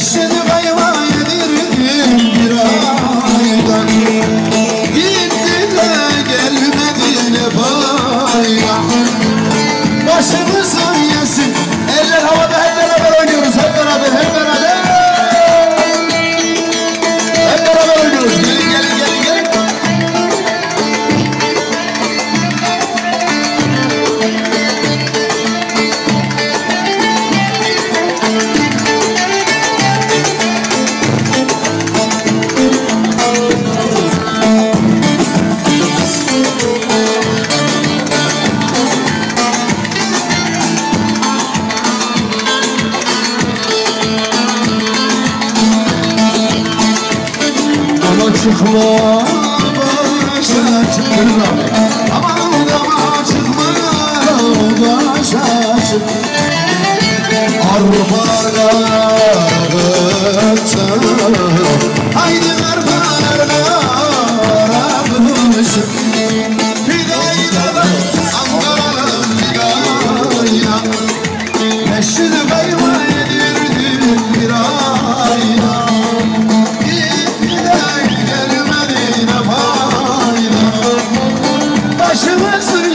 Seni kayma yedirdin bir Gitti de gelmedi ne bak çıkma başa çıkma Aman dama çıkma 찬스